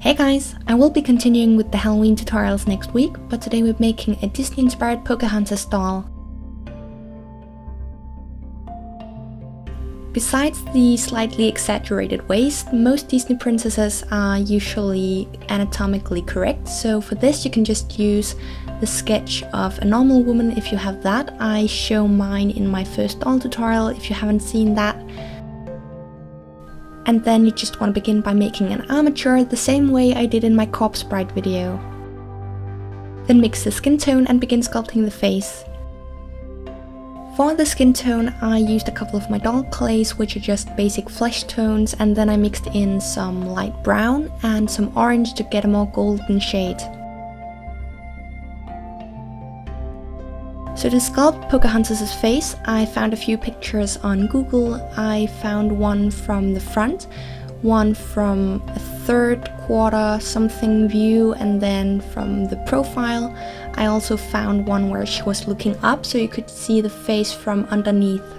Hey guys, I will be continuing with the Halloween tutorials next week, but today we're making a Disney-inspired Pocahontas doll. Besides the slightly exaggerated waist, most Disney princesses are usually anatomically correct, so for this you can just use the sketch of a normal woman if you have that. I show mine in my first doll tutorial if you haven't seen that. And then you just want to begin by making an armature the same way I did in my corpse bride video. Then mix the skin tone and begin sculpting the face. For the skin tone I used a couple of my doll clays which are just basic flesh tones and then I mixed in some light brown and some orange to get a more golden shade. So to sculpt Pocahontas' face, I found a few pictures on Google. I found one from the front, one from a third quarter something view and then from the profile I also found one where she was looking up so you could see the face from underneath.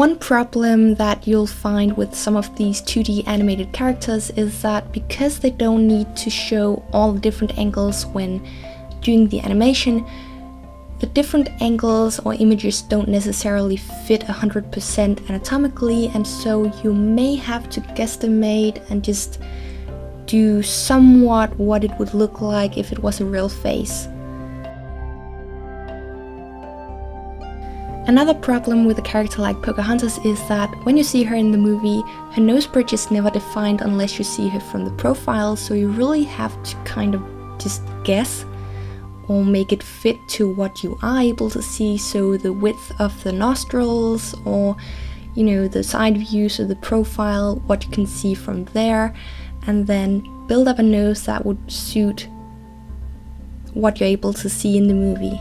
One problem that you'll find with some of these 2D animated characters is that because they don't need to show all the different angles when doing the animation, the different angles or images don't necessarily fit 100% anatomically and so you may have to guesstimate and just do somewhat what it would look like if it was a real face. Another problem with a character like Pocahontas is that when you see her in the movie, her nose bridge is never defined unless you see her from the profile, so you really have to kind of just guess or make it fit to what you are able to see. So the width of the nostrils or you know the side views of the profile, what you can see from there, and then build up a nose that would suit what you're able to see in the movie.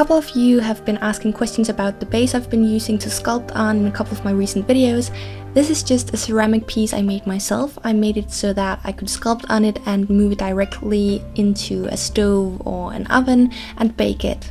Couple of you have been asking questions about the base I've been using to sculpt on in a couple of my recent videos. This is just a ceramic piece I made myself. I made it so that I could sculpt on it and move it directly into a stove or an oven and bake it.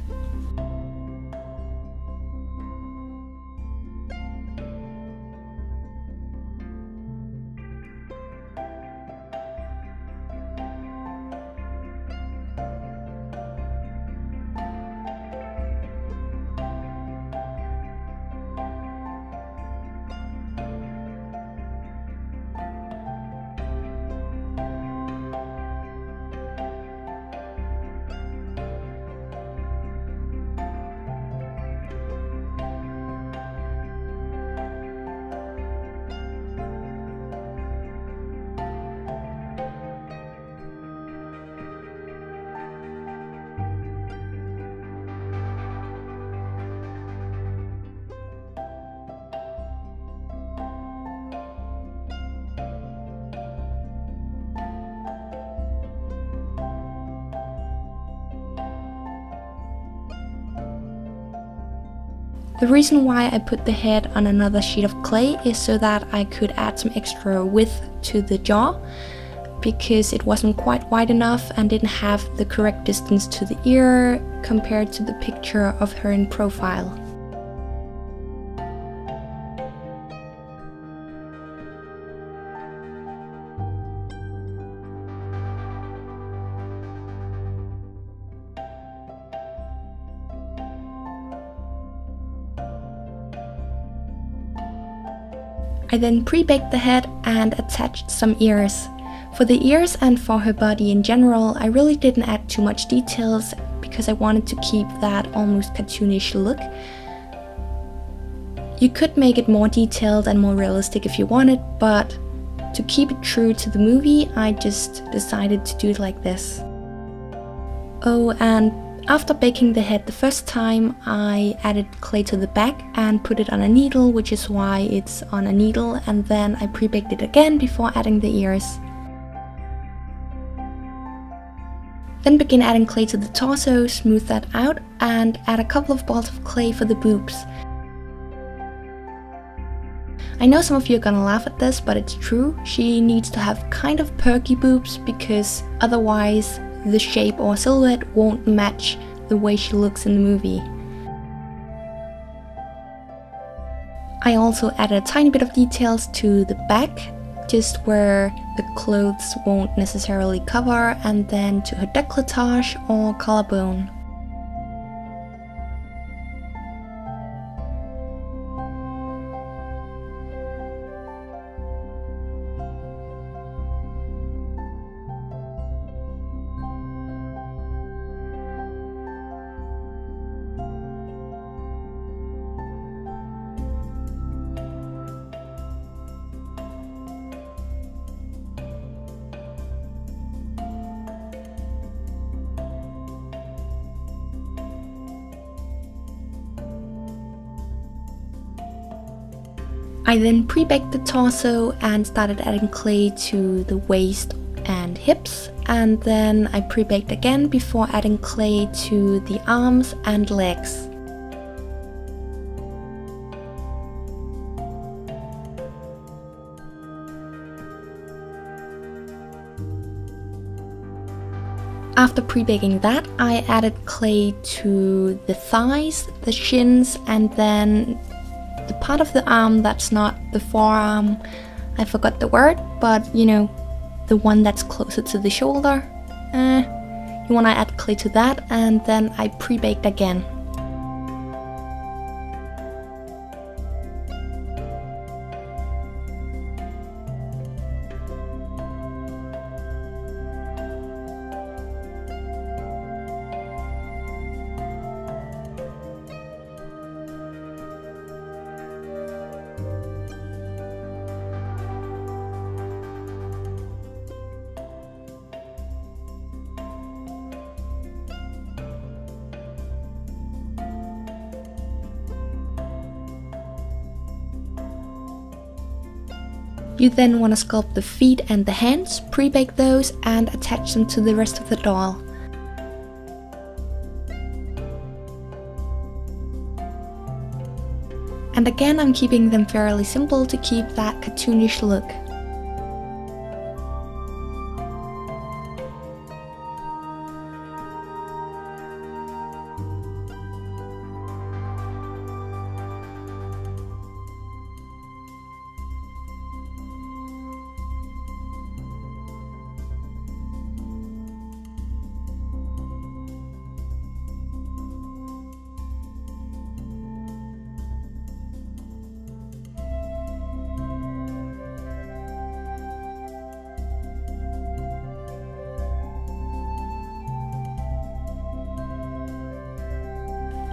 The reason why I put the head on another sheet of clay is so that I could add some extra width to the jaw because it wasn't quite wide enough and didn't have the correct distance to the ear compared to the picture of her in profile. I then pre-baked the head and attached some ears. For the ears and for her body in general, I really didn't add too much details because I wanted to keep that almost cartoonish look. You could make it more detailed and more realistic if you wanted, but to keep it true to the movie, I just decided to do it like this. Oh, and after baking the head the first time, I added clay to the back and put it on a needle, which is why it's on a needle, and then I pre-baked it again before adding the ears. Then begin adding clay to the torso, smooth that out, and add a couple of balls of clay for the boobs. I know some of you are gonna laugh at this, but it's true. She needs to have kind of perky boobs because otherwise the shape or silhouette won't match the way she looks in the movie. I also added a tiny bit of details to the back, just where the clothes won't necessarily cover, and then to her decolletage or collarbone. I then pre-baked the torso and started adding clay to the waist and hips and then I pre-baked again before adding clay to the arms and legs. After pre-baking that, I added clay to the thighs, the shins, and then the part of the arm that's not the forearm. I forgot the word, but you know, the one that's closer to the shoulder. Eh, you wanna add clay to that, and then I pre-baked again. You then want to sculpt the feet and the hands, pre-bake those and attach them to the rest of the doll. And again I'm keeping them fairly simple to keep that cartoonish look.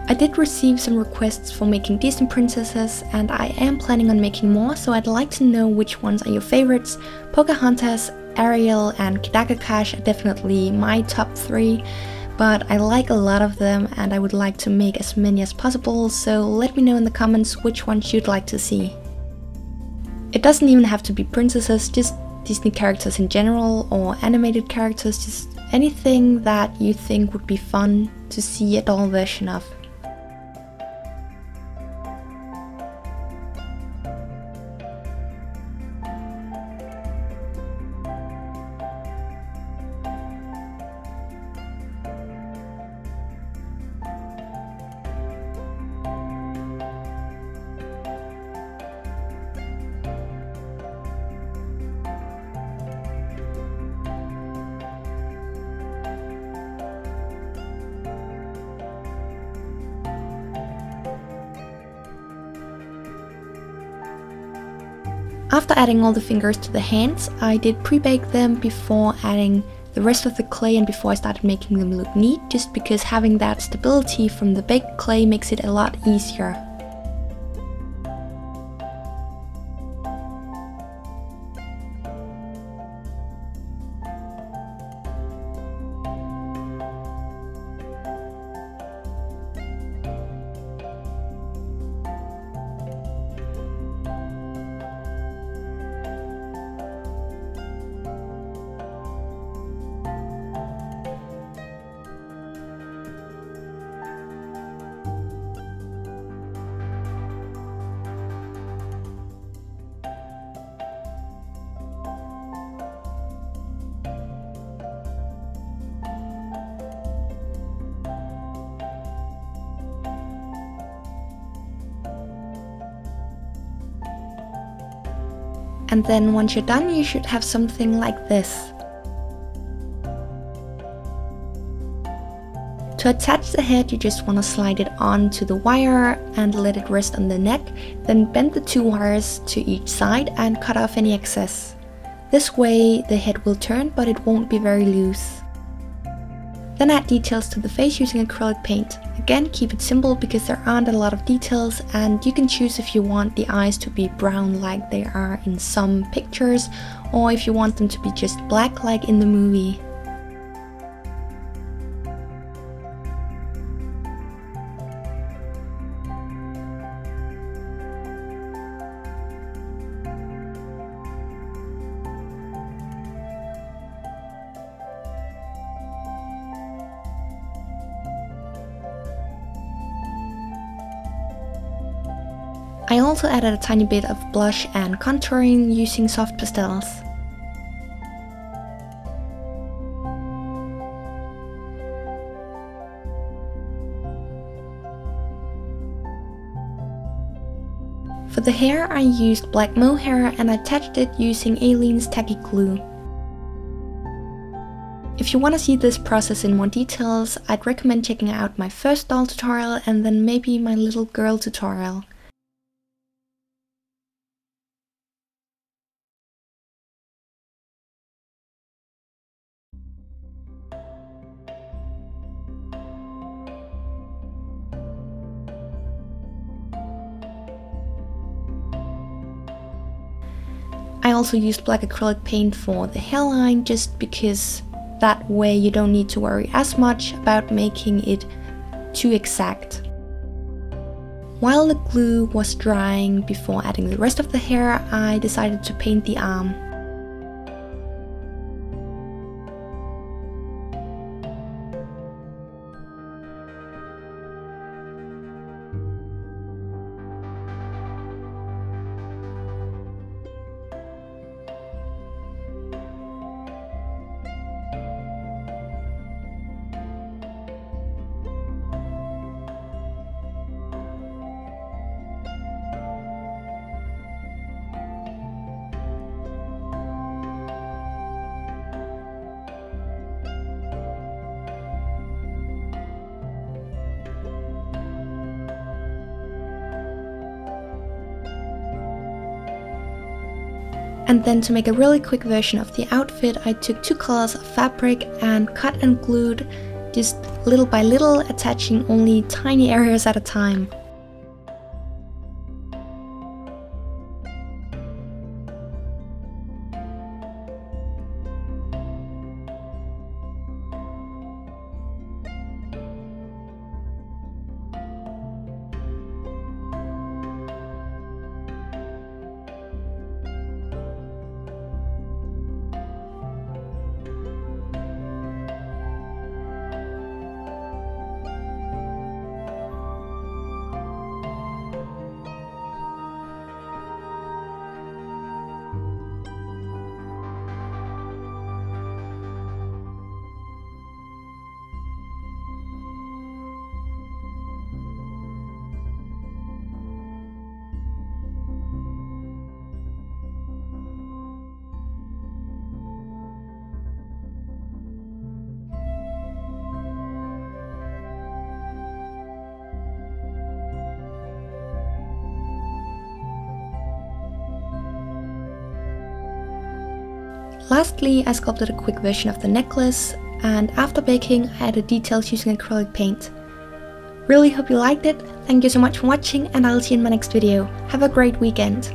I did receive some requests for making Disney princesses and I am planning on making more so I'd like to know which ones are your favorites. Pocahontas, Ariel and Kidagakash are definitely my top 3 but I like a lot of them and I would like to make as many as possible so let me know in the comments which ones you'd like to see. It doesn't even have to be princesses, just Disney characters in general or animated characters, just anything that you think would be fun to see a doll version of. After adding all the fingers to the hands, I did pre-bake them before adding the rest of the clay and before I started making them look neat, just because having that stability from the baked clay makes it a lot easier. And then once you're done, you should have something like this. To attach the head, you just want to slide it onto the wire and let it rest on the neck, then bend the two wires to each side and cut off any excess. This way the head will turn, but it won't be very loose. Then add details to the face using acrylic paint. Again, keep it simple because there aren't a lot of details and you can choose if you want the eyes to be brown like they are in some pictures or if you want them to be just black like in the movie. I also added a tiny bit of blush and contouring using soft pastels. For the hair I used black mohair and attached it using Aleene's tacky glue. If you want to see this process in more details, I'd recommend checking out my first doll tutorial and then maybe my little girl tutorial. Also used black acrylic paint for the hairline just because that way you don't need to worry as much about making it too exact. While the glue was drying before adding the rest of the hair, I decided to paint the arm. And then to make a really quick version of the outfit, I took two colors of fabric and cut and glued just little by little, attaching only tiny areas at a time. Lastly, I sculpted a quick version of the necklace, and after baking, I added details using acrylic paint. Really hope you liked it, thank you so much for watching and I'll see you in my next video. Have a great weekend!